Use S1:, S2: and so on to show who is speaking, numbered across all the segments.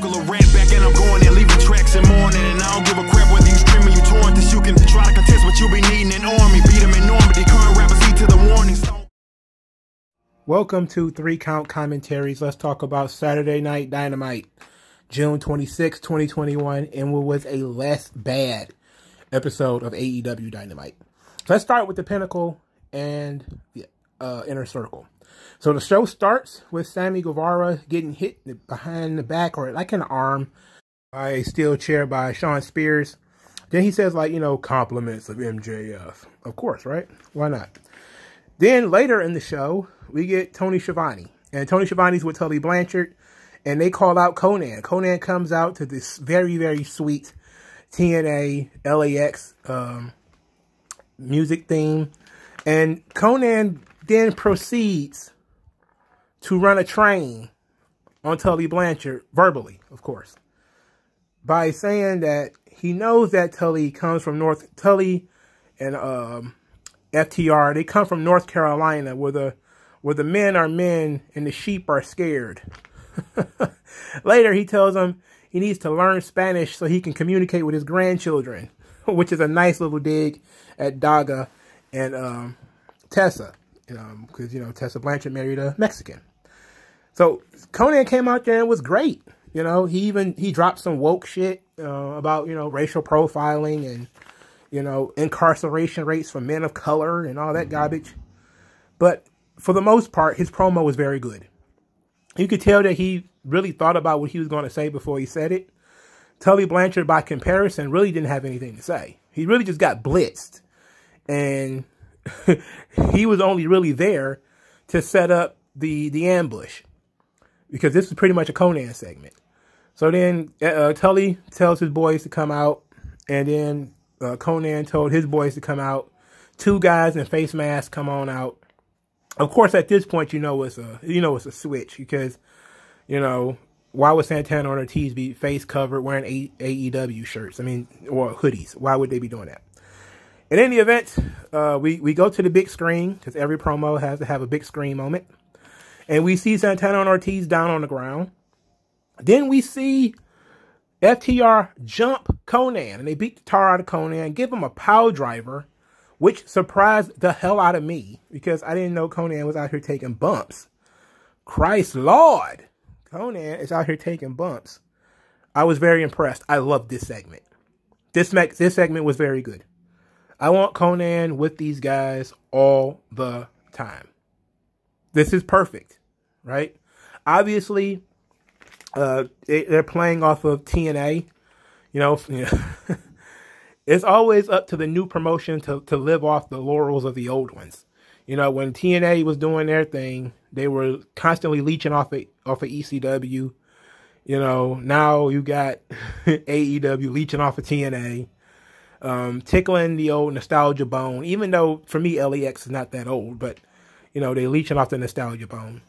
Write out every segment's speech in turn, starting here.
S1: circle rat back and I'm going leaving tracks in morning. And I don't give a crap whether you streaming, you torrent this. You can try to contest, you'll be needing an army. Beat them in Normandy. Current rappers eat to the warning.
S2: Welcome to Three Count Commentaries. Let's talk about Saturday Night Dynamite, June 26, 2021, and what was a less bad episode of AEW Dynamite. So let's start with the Pinnacle and the uh, Inner Circle. So the show starts with Sammy Guevara getting hit behind the back or like an arm by a steel chair by Shawn Spears. Then he says, like, you know, compliments of MJF. Of course, right? Why not? Then later in the show, we get Tony Schiavone. And Tony Schiavone's with Tully Blanchard. And they call out Konnan. Konnan comes out to this very, very sweet TNA LAX um, music theme. And Konnan then proceeds to run a train on Tully Blanchard, verbally, of course, by saying that he knows that Tully comes from North, Tully and um, FTR, they come from North Carolina where the, where the men are men and the sheep are scared. Later, he tells them he needs to learn Spanish so he can communicate with his grandchildren, which is a nice little dig at Daga and um, Tessa, because, um, you know, Tessa Blanchard married a Mexican. So Konnan came out there and was great. You know, he even, he dropped some woke shit uh, about, you know, racial profiling and, you know, incarceration rates for men of color and all that mm-hmm. garbage. But for the most part, his promo was very good. You could tell that he really thought about what he was going to say before he said it. Tully Blanchard, by comparison, really didn't have anything to say. He really just got blitzed. And he was only really there to set up the, the ambush because this is pretty much a Konnan segment. So then uh, uh, Tully tells his boys to come out, and then uh, Konnan told his boys to come out. Two guys in face masks come on out. Of course, at this point, you know it's a you know it's a switch because you know why would Santana and Ortiz be face covered wearing AEW shirts? I mean, or hoodies? Why would they be doing that? In any event, uh, we we go to the big screen because every promo has to have a big screen moment. And we see Santana and Ortiz down on the ground. Then we see FTR jump Konnan And they beat the tar out of Konnan, give him a power driver, which surprised the hell out of me because I didn't know Konnan was out here taking bumps. Christ Lord. Konnan is out here taking bumps. I was very impressed. I loved this segment. This, this segment was very good. I want Konnan with these guys all the time. This is perfect right? Obviously, uh, they're playing off of TNA. You know, it's always up to the new promotion to, to live off the laurels of the old ones. You know, when TNA was doing their thing, they were constantly leeching off of, off of ECW. You know, now you got AEW leeching off of TNA, um, tickling the old nostalgia bone. Even though for me, LAX is not that old, but you know they leeching off the nostalgia bone.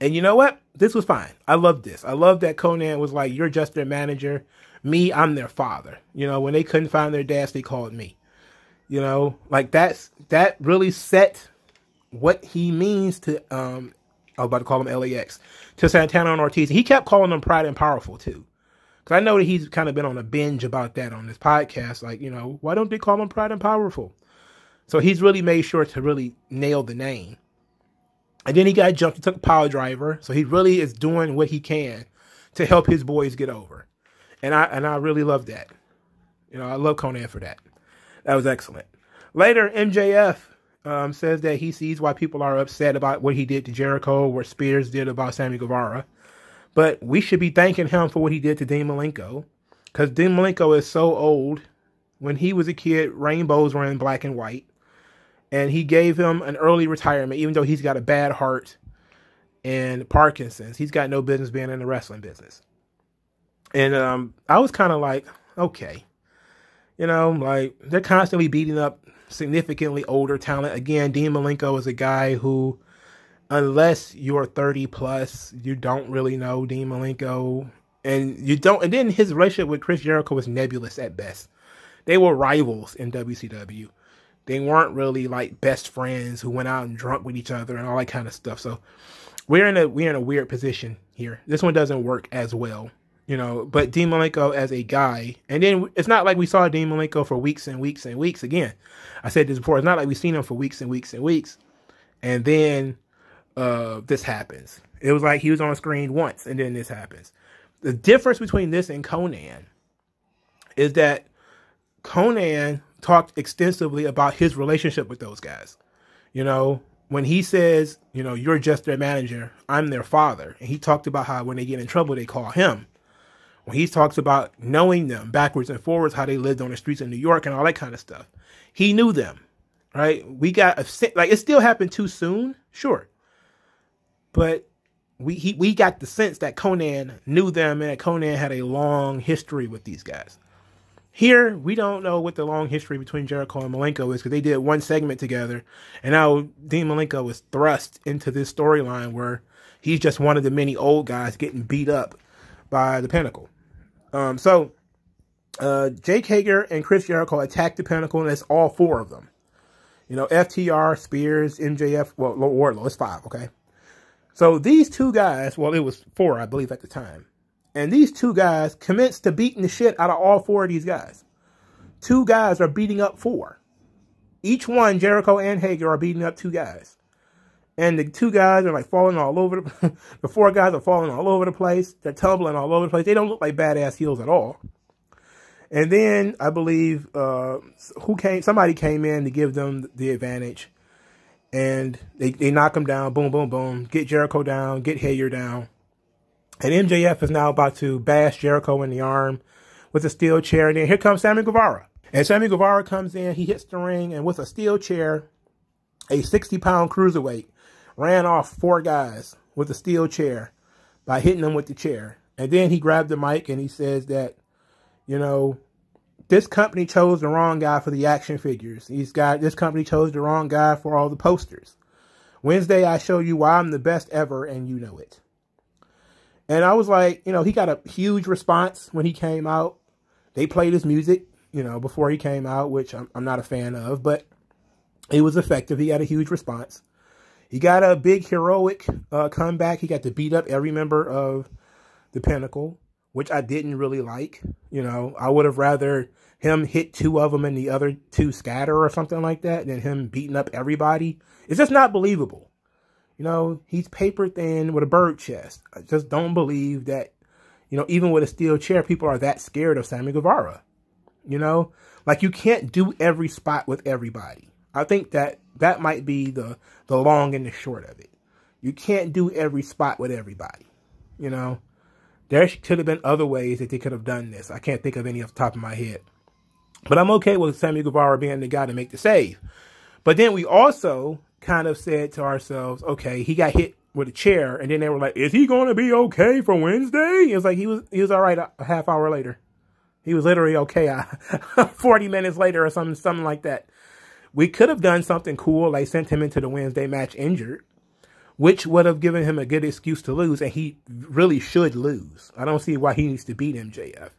S2: And you know what? This was fine. I love this. I love that Konnan was like, "You're just their manager. Me, I'm their father." You know, when they couldn't find their dads, they called me. You know, like that's that really set what he means to um I was about to call him LAX to Santana and Ortiz. He kept calling them Pride and Powerful too. Cause I know that he's kind of been on a binge about that on this podcast. Like, you know, why don't they call him Pride and Powerful? So he's really made sure to really nail the name. And then he got jumped. He took a power driver. So he really is doing what he can to help his boys get over. And I and I really love that. You know, I love Konnan for that. That was excellent. Later, MJF um, says that he sees why people are upset about what he did to Jericho, what Spears did about Sammy Guevara. But we should be thanking him for what he did to Dean Malenko. Because Dean Malenko is so old. When he was a kid, rainbows were in black and white and he gave him an early retirement, even though he's got a bad heart and Parkinson's. He's got no business being in the wrestling business. And um, I was kind of like, okay, you know, like they're constantly beating up significantly older talent. Again, Dean Malenko is a guy who, unless you're 30 plus, you don't really know Dean Malenko. And you don't, and then his relationship with Chris Jericho was nebulous at best. They were rivals in WCW they weren't really like best friends who went out and drunk with each other and all that kind of stuff. So we're in a we're in a weird position here. This one doesn't work as well you know, but Dean Malenko as a guy, and then it's not like we saw Dean Malenko for weeks and weeks and weeks. Again, I said this before. It's not like we've seen him for weeks and weeks and weeks, and then uh, this happens. It was like he was on screen once, and then this happens. The difference between this and Konnan is that Konnan talked extensively about his relationship with those guys. You know, when he says, you know, you're just their manager, I'm their father, and he talked about how when they get in trouble, they call him. When he talks about knowing them backwards and forwards, how they lived on the streets in New York and all that kind of stuff, he knew them, right? We got a like it still happened too soon, sure, but we he, we got the sense that Konnan knew them and that Konnan had a long history with these guys. Here, we don't know what the long history between Jericho and Malenko is because they did one segment together, and now Dean Malenko was thrust into this storyline where he's just one of the many old guys getting beat up by the Pinnacle. Um, so, uh, Jake Hager and Chris Jericho attacked the Pinnacle, and that's all four of them. You know, FTR, Spears, MJF, well, Wardlow, it's five, okay? So these two guys, well, it was four, I believe, at the time. And these two guys commenced to beating the shit out of all four of these guys. Two guys are beating up four. Each one, Jericho and Hager, are beating up two guys. And the two guys are like falling all over the, the four guys are falling all over the place. They're tumbling all over the place. They don't look like badass heels at all. And then I believe uh, who came? Somebody came in to give them the advantage, and they they knock him down. Boom, boom, boom. Get Jericho down. Get Hager down. And MJF is now about to bash Jericho in the arm with a steel chair. And then here comes Sammy Guevara. And Sammy Guevara comes in, he hits the ring, and with a steel chair, a 60 pound cruiserweight ran off four guys with a steel chair by hitting them with the chair. And then he grabbed the mic and he says that, you know, this company chose the wrong guy for the action figures. He's got this company chose the wrong guy for all the posters. Wednesday, I show you why I'm the best ever, and you know it. And I was like, you know, he got a huge response when he came out. They played his music, you know, before he came out, which I'm, I'm not a fan of, but it was effective. He had a huge response. He got a big heroic uh, comeback. He got to beat up every member of the Pinnacle, which I didn't really like. You know, I would have rather him hit two of them and the other two scatter or something like that than him beating up everybody. It's just not believable. You know, he's paper thin with a bird chest. I just don't believe that, you know, even with a steel chair, people are that scared of Sammy Guevara. You know, like you can't do every spot with everybody. I think that that might be the the long and the short of it. You can't do every spot with everybody. You know, there could have been other ways that they could have done this. I can't think of any off the top of my head. But I'm okay with Sammy Guevara being the guy to make the save. But then we also kind of said to ourselves, okay, he got hit with a chair, and then they were like, is he going to be okay for Wednesday? It was like he was he was all right a, a half hour later. He was literally okay uh, 40 minutes later or something something like that. We could have done something cool, like sent him into the Wednesday match injured, which would have given him a good excuse to lose, and he really should lose. I don't see why he needs to beat MJF.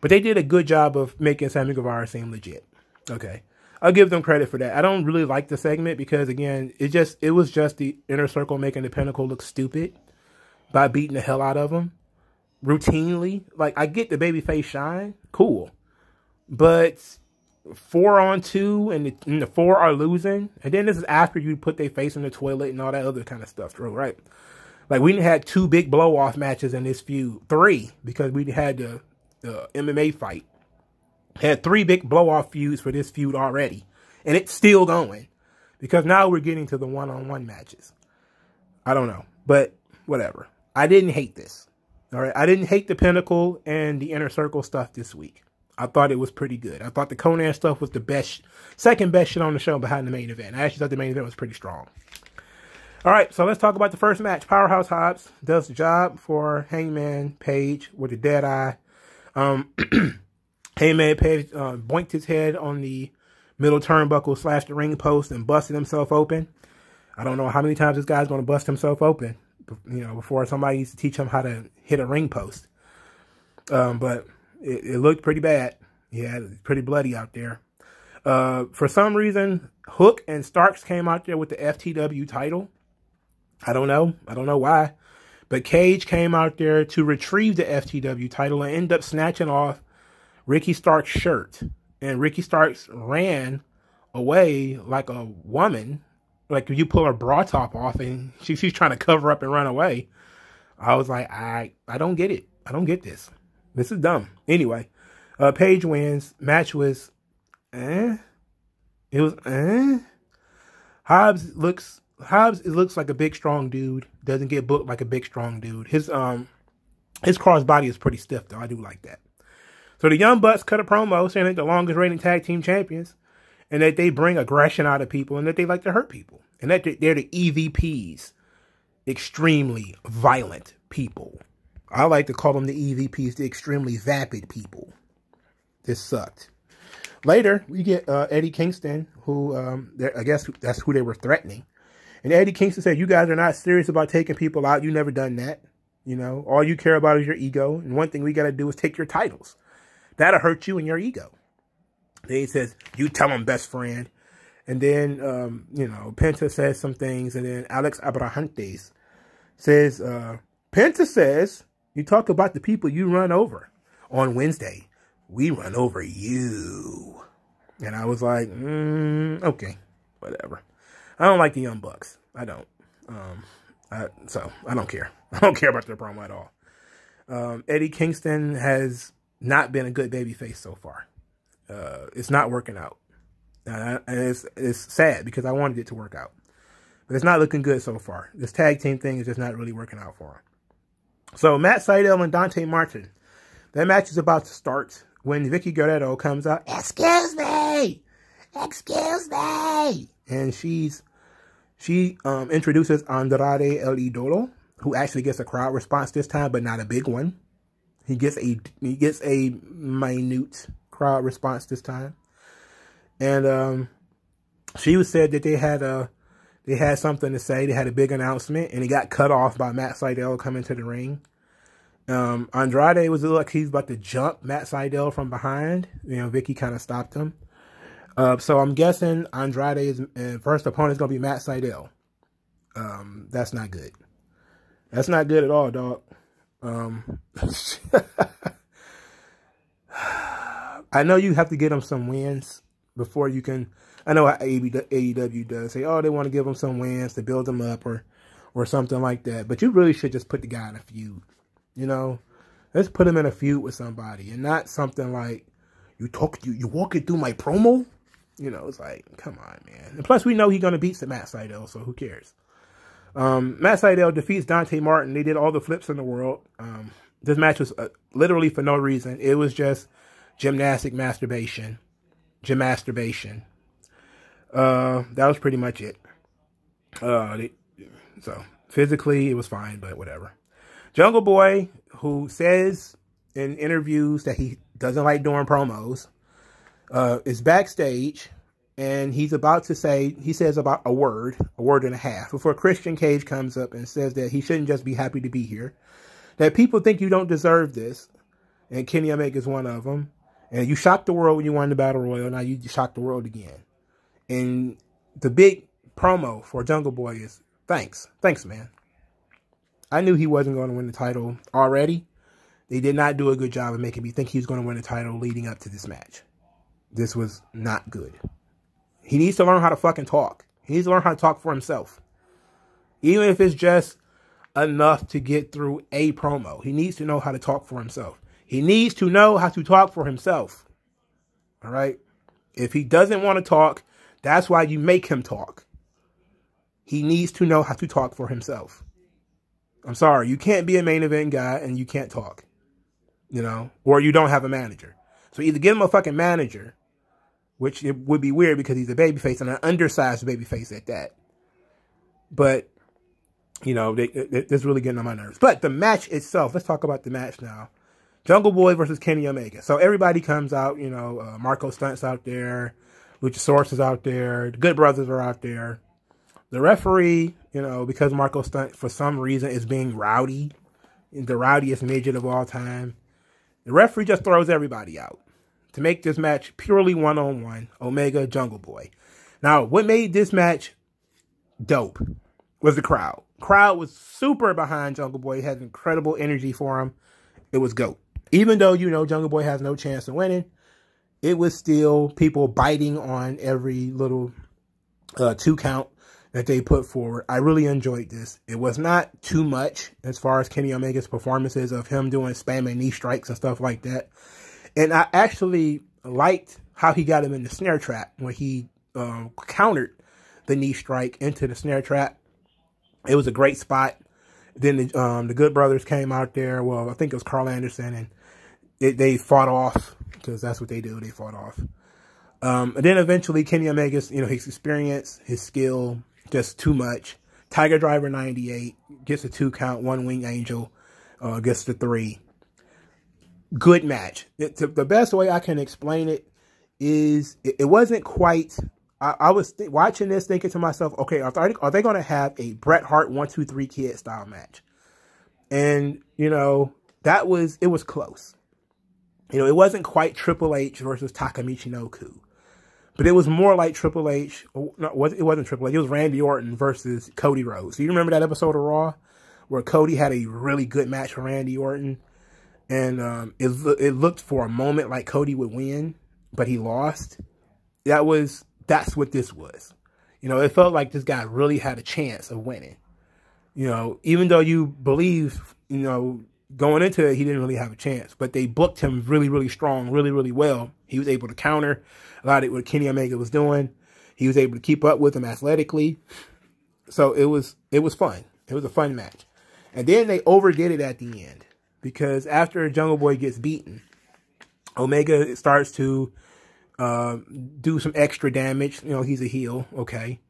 S2: But they did a good job of making Sammy Guevara seem legit. Okay. I'll give them credit for that. I don't really like the segment because again, it just it was just the inner circle making the pinnacle look stupid by beating the hell out of them routinely. Like I get the babyface shine, cool, but four on two and the, and the, four are losing, and then this is after you put their face in the toilet and all that other kind of stuff, right? Like we had two big blow off matches in this feud, three because we had the, the MMA fight had three big blow off feuds for this feud already. And it's still going. Because now we're getting to the one on one matches. I don't know. But whatever. I didn't hate this. All right. I didn't hate the Pinnacle and the Inner Circle stuff this week. I thought it was pretty good. I thought the Konnan stuff was the best, second best shit on the show behind the main event. I actually thought the main event was pretty strong. All right, so let's talk about the first match. Powerhouse Hobbs does the job for Hangman Page with a dead eye. Um, Hangman Page uh, boinked his head on the middle turnbuckle slashed the ring post and busted himself open. I don't know how many times this guy's going to bust himself open, you know, before somebody needs to teach him how to hit a ring post. Um, but it, it, looked pretty bad. Yeah, pretty bloody out there. Uh, for some reason, Hook and Starks came out there with the FTW title. I don't know. I don't know why. But Cage came out there to retrieve the FTW title and end up snatching off Ricky Stark's shirt. And Ricky Starks ran away like a woman. Like you pull her bra top off and she, she's trying to cover up and run away. I was like, I I don't get it. I don't get this. This is dumb. Anyway, uh, Page wins. Match was, eh. It was, eh. Hobbs looks Hobbs looks like a big strong dude. Doesn't get booked like a big strong dude. His um his cross body is pretty stiff though. I do like that. So the Young Bucks cut a promo saying that the longest reigning tag team champions and that they bring aggression out of people and that they like to hurt people. And that they're the EVPs. Extremely violent people. I like to call them the EVPs, the extremely vapid people. This sucked. Later, we get uh, Eddie Kingston, who um, I guess that's who they were threatening. And Eddie Kingston said, you guys are not serious about taking people out. You never done that. You know, all you care about is your ego. And one thing we got to do is take your titles. That'll hurt you and your ego. Then he says, you tell him, best friend. And then, um, you know, Penta says some things. And then Alex Abrahantes says, uh, Penta says, you talk about the people you run over on Wednesday. We run over you. And I was like, mm, okay, whatever. I don't like the Young Bucks. I don't. Um, I, so I don't care. I don't care about their promo at all. Um, Eddie Kingston has not been a good baby face so far. Uh, it's not working out. and it's, it's sad because I wanted it to work out. But it's not looking good so far. This tag team thing is just not really working out for him. So Matt Sydal and Dante Martin. That match is about to start when Vickie Guerrero comes out. Excuse me! Excuse me! And she's she um, introduces Andrade El Idolo, who actually gets a crowd response this time, but not a big one. He gets a he gets a minute crowd response this time, and um, she was said that they had a they had something to say. They had a big announcement, and it got cut off by Matt Sydal coming to the ring. Um, Andrade was like he's about to jump Matt Sydal from behind. You know, Vickie kind of stopped him. Uh, so I'm guessing Andrade's uh, first opponent is going to be Matt Sydal. Um, that's not good. That's not good at all, dog. Um, I know you have to get him some wins before you can. I know AEW does say, oh, they want to give them some wins to build them up or, or something like that. But you really should just put the guy in a feud. You know, let's put him in a feud with somebody and not something like you talk, you you walking through my promo. You know, it's like, come on, man. And plus, we know he's going to beat Matt Sydal, so who cares? Um, Matt Sydal defeats Dante Martin. They did all the flips in the world. Um, this match was uh, literally for no reason. It was just gymnastic masturbation. Gym masturbation. Uh, that was pretty much it. Uh, they, so physically, it was fine, but whatever. Jungle Boy, who says in interviews that he doesn't like doing promos, uh, is backstage and he's about to say, he says about a word, a word and a half, before Christian Cage comes up and says that he shouldn't just be happy to be here, that people think you don't deserve this, and Kenny Omega is one of them, and you shocked the world when you won the Battle Royal, now you shocked the world again. And the big promo for Jungle Boy is, thanks, thanks, man. I knew he wasn't going to win the title already. They did not do a good job of making me think he was going to win the title leading up to this match. This was not good. He needs to learn how to fucking talk. He needs to learn how to talk for himself. Even if it's just enough to get through a promo. He needs to know how to talk for himself. He needs to know how to talk for himself. All right? If he doesn't want to talk, that's why you make him talk. He needs to know how to talk for himself. I'm sorry, you can't be a main event guy and you can't talk. You know, or you don't have a manager. So either give him a fucking manager which it would be weird because he's a babyface and an undersized babyface at that. But, you know, they, they, really getting on my nerves. But the match itself, let's talk about the match now. Jungle Boy versus Kenny Omega. So everybody comes out, you know, uh, Marko Stunt's out there, Luchasaurus is out there, the Good Brothers are out there. The referee, you know, because Marko Stunt, for some reason, is being rowdy, the rowdiest midget of all time, the referee just throws everybody out to make this match purely one-on-one, Omega Jungle Boy. Now, what made this match dope was the crowd. crowd was super behind Jungle Boy. He had incredible energy for him. It was GOAT. Even though, you know, Jungle Boy has no chance of winning, it was still people biting on every little uh, two count that they put forward. I really enjoyed this. It was not too much as far as Kenny Omega's performances of him doing spamming knee strikes and stuff like that. And I actually liked how he got him in the snare trap when he um, countered the knee strike into the snare trap. It was a great spot. Then the, um, the Good Brothers came out there. Well, I think it was Karl Anderson, and it, they fought off because that's what they do. They fought off. Um, and then eventually Kenny Omega's, you know, his experience, his skill, just too much. Tiger Driver 98 gets a two count, one wing angel uh, gets the three. Good match. It, the best way I can explain it is it, it wasn't quite. I, I was watching this thinking to myself, okay, are they, are they going to have a Bret Hart one two three kid style match? And you know that was it was close. You know, it wasn't quite Triple H versus Taka Michinoku. But it was more like Triple H. No, it wasn't Triple H. It was Randy Orton versus Cody Rhodes. You remember that episode of Raw where Cody had a really good match with Randy Orton, and um, it it looked for a moment like Cody would win, but he lost. That was that's what this was. You know, it felt like this guy really had a chance of winning. You know, even though you believe, you know, going into it, he didn't really have a chance. But they booked him really, really strong, really, really well. He was able to counter a lot of what Kenny Omega was doing. He was able to keep up with him athletically. So it was it was fun. It was a fun match. And then they overdid it at the end. Because after Jungle Boy gets beaten, Omega starts to uh, do some extra damage. You know, he's a heel. Okay.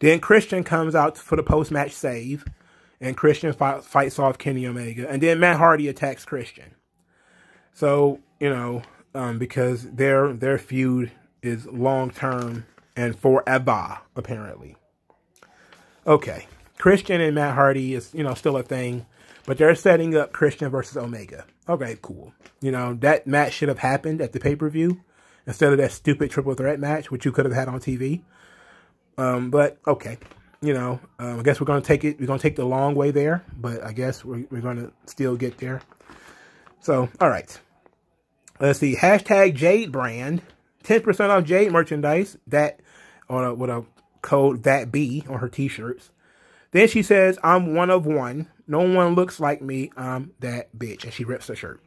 S2: Then Christian comes out for the post-match save and Christian fight, fights off Kenny Omega, and then Matt Hardy attacks Christian. So you know, um, because their their feud is long term and forever, apparently. Okay, Christian and Matt Hardy is you know still a thing, but they're setting up Christian versus Omega. Okay, cool. You know that match should have happened at the pay per view instead of that stupid triple threat match, which you could have had on TV. Um, but okay, you know, um, I guess we're going to take it. We're going to take the long way there, but I guess we're, we're going to still get there. So, all right. Let's see. Hashtag Jade brand. 10% off Jade merchandise. That on a, with a code that B on her t-shirts. Then she says, I'm one of one. No one looks like me. I'm that bitch. And she rips the shirt.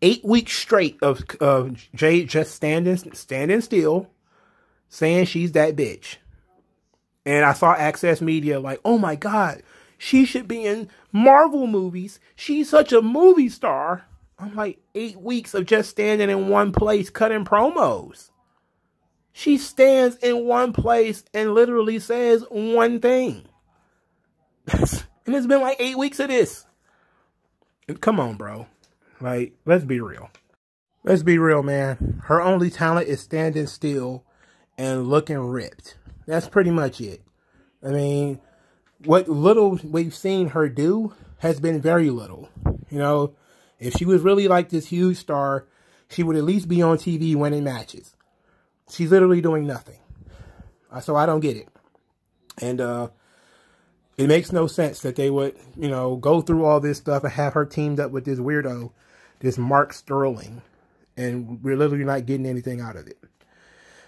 S2: Eight weeks straight of, of Jade just standing, standing still, saying she's that bitch. And I saw Access Media like, oh my God, she should be in Marvel movies. She's such a movie star. I'm like, eight weeks of just standing in one place cutting promos. She stands in one place and literally says one thing. and it's been like eight weeks of this. Come on, bro. Like, let's be real. Let's be real, man. Her only talent is standing still and looking ripped. That's pretty much it. I mean, what little we've seen her do has been very little. You know, if she was really like this huge star, she would at least be on TV winning matches. She's literally doing nothing. Uh, so I don't get it. And uh, it makes no sense that they would, you know, go through all this stuff and have her teamed up with this weirdo, this Mark Sterling. And we're literally not getting anything out of it.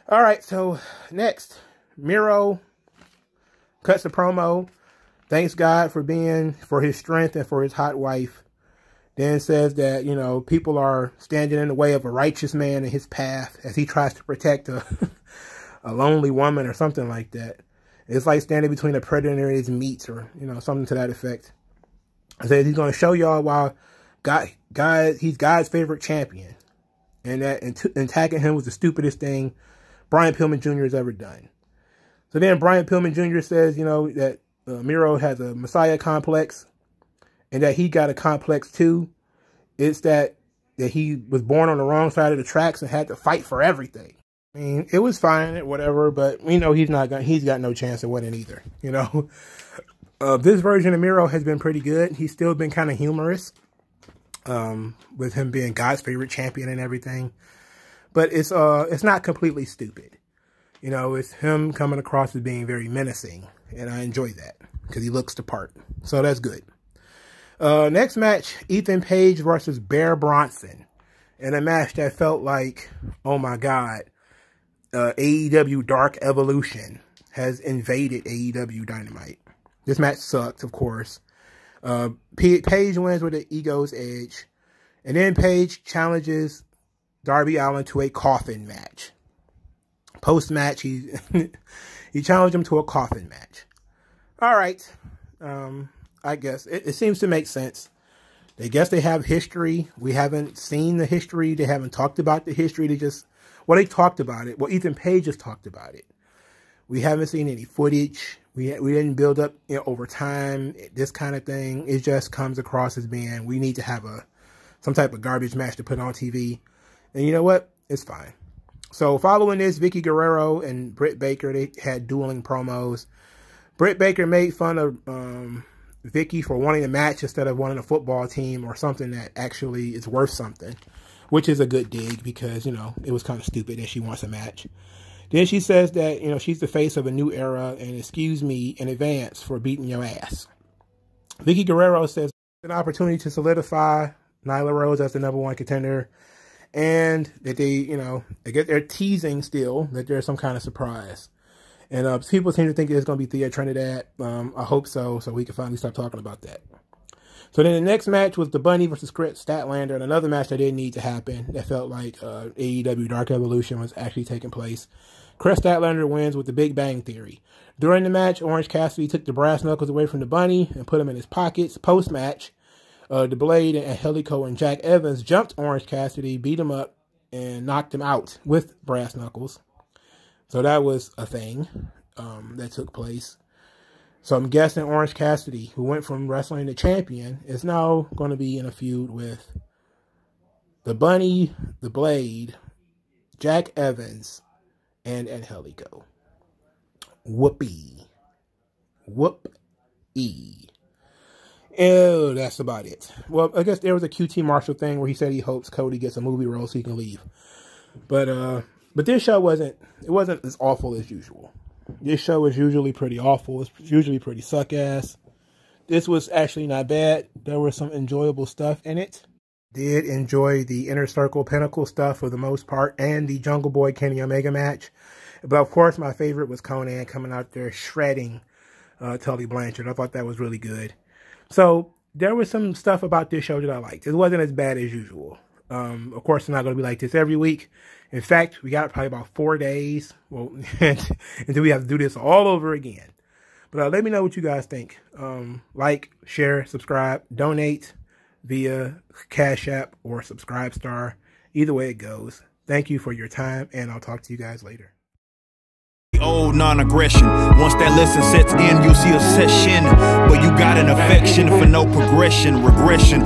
S2: All right, so next, Miro cuts a promo, thanks God for being, for his strength and for his hot wife. Then says that, you know, people are standing in the way of a righteous man in his path as he tries to protect a, a lonely woman or something like that. It's like standing between a predator and his meat or, you know, something to that effect. Said he's going to show y'all why God, God, he's God's favorite champion. And that attacking him was the stupidest thing Brian Pillman Jr. has ever done. So then Brian Pillman Jr. says, you know, that uh, Miro has a Messiah complex and that he got a complex too. It's that that he was born on the wrong side of the tracks and had to fight for everything. I mean, it was fine, whatever, but we know he's not gonna, he's got no chance of winning either, you know. Uh, this version of Miro has been pretty good. He's still been kind of humorous um, with him being God's favorite champion and everything. But it's uh it's not completely stupid. You know, it's him coming across as being very menacing, and I enjoy that because he looks the part. So that's good. Uh, next match, Ethan Page versus Bear Bronson. In a match that felt like, oh my God, uh, AEW Dark Evolution has invaded AEW Dynamite. This match sucked, of course. Uh, Page wins with an ego's edge. And then Page challenges Darby Allin to a coffin match. Post match, he he challenged him to a coffin match. All right, um, I guess it, it seems to make sense. They guess they have history. We haven't seen the history. They haven't talked about the history. They just well, they talked about it. Well, Ethan Page just talked about it. We haven't seen any footage. We we didn't build up you know, over time. This kind of thing. It just comes across as being we need to have a some type of garbage match to put on TV. And you know what? It's fine. So following this, Vickie Guerrero and Britt Baker, they had dueling promos. Britt Baker made fun of um, Vickie for wanting a match instead of wanting a football team or something that actually is worth something, which is a good dig because, you know, it was kind of stupid that she wants a match. Then she says that, you know, she's the face of a new era and excuse me in advance for beating your ass. Vickie Guerrero says an opportunity to solidify Nyla Rose as the number one contender and that they, you know, I guess they're teasing still that there's some kind of surprise. And uh, people seem to think it's going to be Thea Trinidad. Um, I hope so, so we can finally start talking about that. So then the next match was the Bunny versus Kris Statlander, and another match that didn't need to happen. That felt like uh, AEW Dark Evolution was actually taking place. Kris Statlander wins with the Big Bang Theory. During the match, Orange Cassidy took the brass knuckles away from the Bunny and put them in his pockets. Post match, uh, the Blade and Angelico and Jack Evans jumped Orange Cassidy, beat him up, and knocked him out with brass knuckles. So that was a thing um, that took place. So I'm guessing Orange Cassidy, who went from wrestling to champion, is now going to be in a feud with the Bunny, the Blade, Jack Evans, and Angelico. Whoopee. Whoop-ee. Oh, that's about it. Well, I guess there was a QT Marshall thing where he said he hopes Cody gets a movie role so he can leave. But uh but this show wasn't it wasn't as awful as usual. This show is usually pretty awful. It's usually pretty suck ass. This was actually not bad. There was some enjoyable stuff in it. Did enjoy the Inner Circle Pinnacle stuff for the most part and the Jungle Boy Kenny Omega match. But of course, my favorite was Konnan coming out there shredding uh, Tully Blanchard. I thought that was really good. So there was some stuff about this show that I liked. It wasn't as bad as usual. Um, of course, it's not going to be like this every week. In fact, we got probably about four days well, until we have to do this all over again. But uh, let me know what you guys think. Um, like, share, subscribe, donate via Cash App or Subscribe Star. Either way it goes. Thank you for your time, and I'll talk to you guys later.
S1: Old non-aggression. Once that lesson sets in, you'll see a session. But you got an affection for no progression, regression.